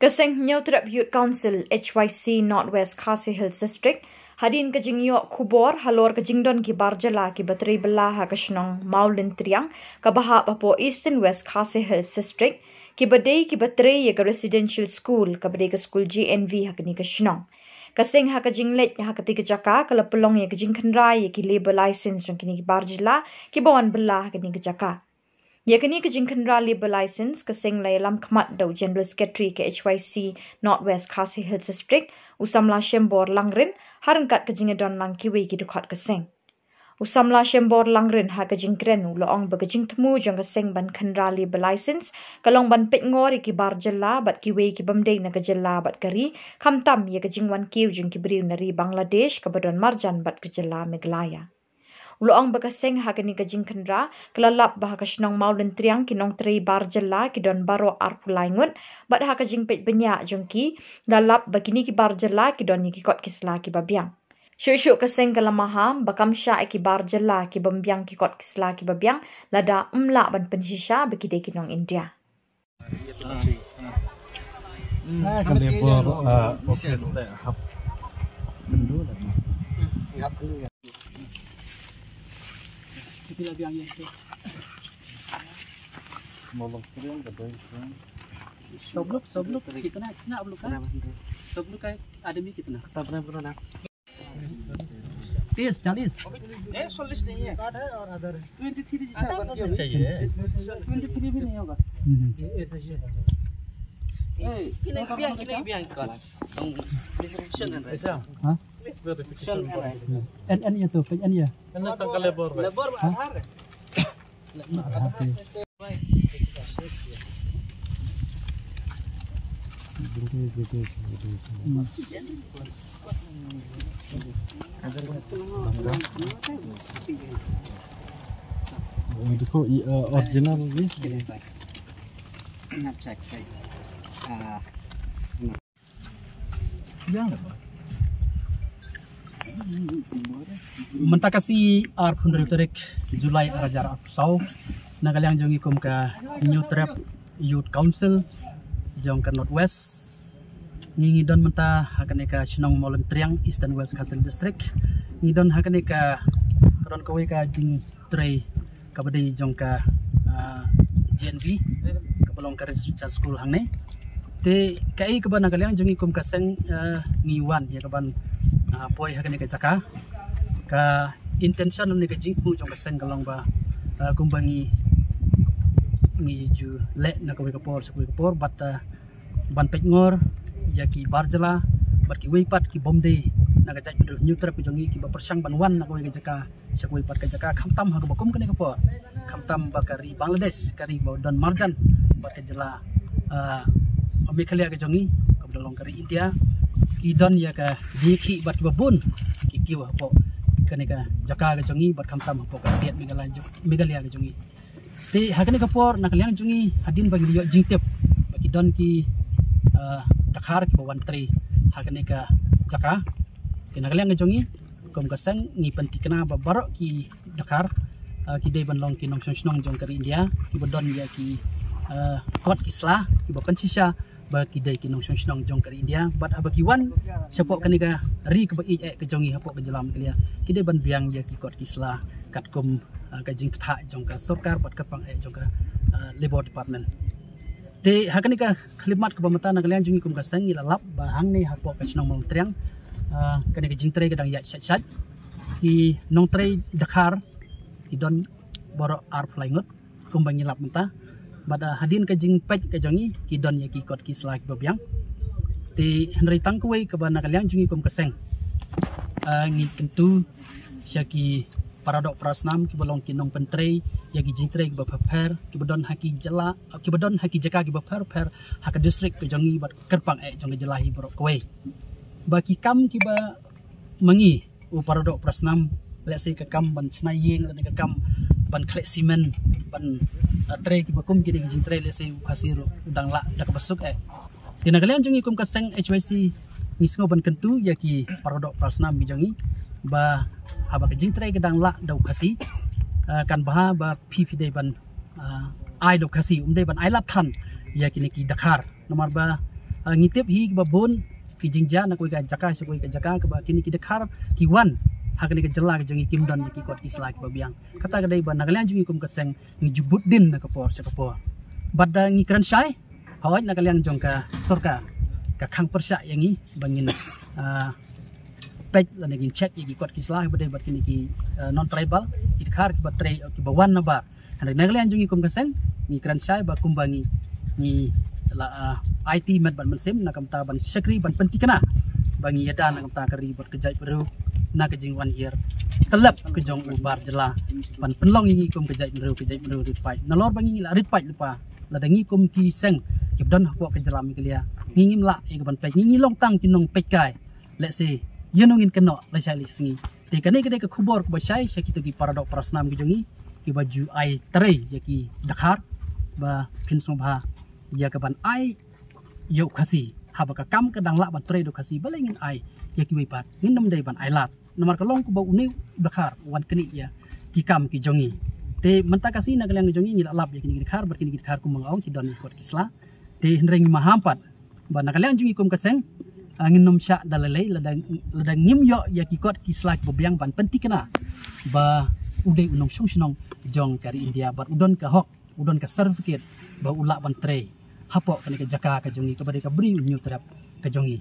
Kaseng Nyotrap Youth Council HYC Northwest Khasi Hills District. Hadin ke jingyo kubor halor ke jingdon ki barjala ki batri bela ha ke shnong maulin triang ka baha papo Eastern West Khasi Hills District. Ki badai ki batri ye ke residential school ka badai ke school GNV ha ke ni ke shnong Kaseng ha ke jinglet ha ke tiga jaka kala pelong ye ke jingkan rai ye ki labor license jong ki ni ki barjala ki bawan bela ha ke ni ke jaka Yakini ke jingkan rally ber license ke sing lay lam kmat do general secretary ke HYC Northwest Khasi Hills District usamla shembor langrin harangkat ke jinga don lang kiwi ki dukat ke sing. Usamla shembor langrin ha ke jingkren u loong ba ke jing temu jong ke sing ban rally ber license kalong ban pit ngori ki bar jela bat kiwi ki bamdei na ke jela bat kari kam tam ye ke jingwan kiw jing ki beriu nari Bangladesh ke badon marjan bat ke jela Meghalaya. Ulo ang baka seng ha ka jing kendra kelalap bah ka shnong maulin triang ki nong tri bar jela ki don baro ar pulaingun bat ha ka jing pet benya jong ki lalap bakini ki bar jela ki don ki kot kisla ki babiang Syuk syuk ka seng ka lamaham bakam sya ki bar jela ki bambiang ki kot kisla ki babiang lada umla ban pensisya baki de ki nong India dia buat ah, okey, hap. Kendu lah. Hap ya. Kapila biang yan to. Molok ko rin ka doon. सब लोग सब लोग कितना कितना आप लोग का सब लोग का आदमी कितना तब ना बोलो ना तीस चालीस नहीं चालीस नहीं है कार्ड है और अदर है ट्वेंटी थ्री जैसा चाहिए ट्वेंटी थ्री भी नहीं होगा किले बियांग किले बियांग का हम रिजर्वेशन है ऐसा हाँ प्रिस्क्रिप्शन है एन एन ये तो एन ये Kena tak kali bor. Labour Mentakasi ar pundri tarik Julai arajar sau nagalyang jongi kum ka New Trap Youth Council jong ka Northwest. Ngingi don menta hakane ka Shinong Molen Triang Eastern West Castle District. Ngi don hakane ka karon ko ka jing tray ka badi jong ka ah, GNV ka belong ka research school hang ne te kai ka ban nagalyang jongi kum ka seng ah, ngi wan ya ka ban uh, poi hakane ka jaka ka intention ni ka jing pu jong ka seng kalong ba kumbangi ngi ju le na ka ka por sa ka por bat uh, ban pet ngor ya ki barjala bat ki weipat ki bomde na ka jai nyu trap ki jongi ki ba persang ban wan na ka ka jaka sa ka weipat ka jaka khamtam ha ka bakum kane ka por. Khamtam ba kari bangladesh kari ba don marjan bat ka jala uh, Meghalaya ka jongi ka dolong kari india ki don ya ka jiki bat babun ki kiwa po kani ka jaka ka jongi bat kam tam po ka state meghalaya meghalaya ka jongi ti hakani ka por nakaliang jongi hadin bagi yo jingtep bagi don ki ah, takhar ki bawan tri. Hakani ka jaka. Ti nakaliang ka jongi kom ka sang ngi pentikna ba barok ki dakar ah, ki dei ban long ki nong snong jong kari india. Ki bodon ya ki ah, kot ki sla ki ba pensisya ba kidai ki nong shong jong kari India. Bat aba ki wan sapok kani ka ri ka ba ke jongi hapok ka jalam kaliya kidai ban biang ya ki kot kisla kat kum uh, ka jing tha jong ka sarkar bat ka pang e jong ka uh, labor department. Te hakani ka khlimat ka bamata na kalian jongi kum ka sangi la lap ba hang ni hapok ka shnong mong triang. Uh, kani ka jing tre ka dang ya shat shat. Ki nong tre dakar ki don boro ar flying kum bangi lap mata bada hadin ka jing pet ka jongi ki don ya ki kot ki slak babyang ti henry tangkuai ka bana kalyang jungi kom kaseng uh, ngi kentu syaki paradok prasnam ki bolong ki nong pentre ya ki jintre ki bapaper ki bodon haki jela ki bodon haki jaka ki baper per haka district ka jongi bat kerpang e jongi jelahi borok kowe baki kam ki ba mangi u paradok prasnam let's say ka kam ban snaying dan ka kam ban klek simen ban uh, tre ki bakum ki ding tre le se khasir udang la dak basuk eh. Tina kalian jungi kum kaseng HYC ngisngo ban kentu ya ki parodok prasna mi jungi. Ba haba ke jing tre gedang la dau khasi uh, kan bah ba pi pi dei ban uh, ai dau khasi um dei ban ai la than ya ki ki dakar. Nomor ba uh, ngitip hi ba bon ki jingja na koi ka jaka so koi ka jaka ka ba kini ki dekhar ki wan ha kini ka jela ka jongi kim don ki kot isla ki ba biang. Kata ka dai ba nagalian jungi kum ka seng ngi jubut din na ka por ka por. Badda ngi kran shai hawaj nagalian jong ka sarkar ka khang persya yang ni bangin uh, pej la nagin check ki kot kisla ba dai ba kini ki uh, non tribal ki dekhar ki ba tre ki ba wan na ba. Hendak nagalian jungi kum kaseng ni kran sai ba kumbangi ni la uh, IT met ban mensim na kam ta ban sekri ban pentikana bangi yada na kam ta kari ber kejai beru na ke jing one year. Telap ke jong ubar jela. Ban penlong ngi kum kejai beru kejai beru rit pai. Na lor bangi la rit pai lupa. La dangi kum ki seng. Ki don ko ke jela mi kelia ngi ngim la e ban pai ngi long tang kinong pekai let's say yenungin keno la sai li singi te kane kade ke khubor ko sai sakito ki paradok prasnam ki jongi ki baju ai tre ya ki dakhar ba pin som bha ya ka ban ai yo khasi. Ha ba ka kam ka dang la ban tre do khasi. Balengin ai ya ki pat. Ngin nam dai ban ai lat nomor ka long ko ba uni dakhar wan kini ya. Ki kam ki jongi. Te menta kasi na kalang jongi ni lap ya kini khar bar kini khar ku mang ong ki don kot kisla te hreng mahampat ba na kalang jongi kum kaseng angin nom syak dalalai ladang ladang ngim yo ya ki kot kisla ki biang ban pentikna ba udai unong sung sinong jong kari India bar udon ka hok udon ka certificate ba ulak ban tre hapo kani ka jaka ka jongi ka bari ka bri unyu terap ka jongi